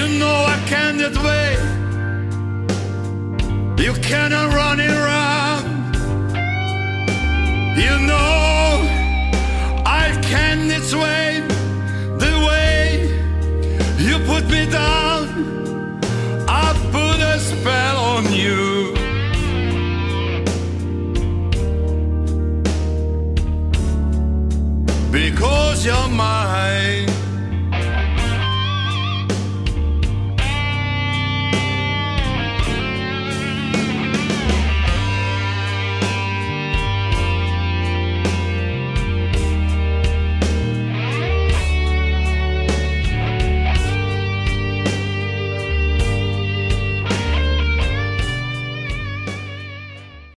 You know I can't get away. You cannot run around. You know I can't this way. The way you put me down, I put a spell on you. Because you're mine.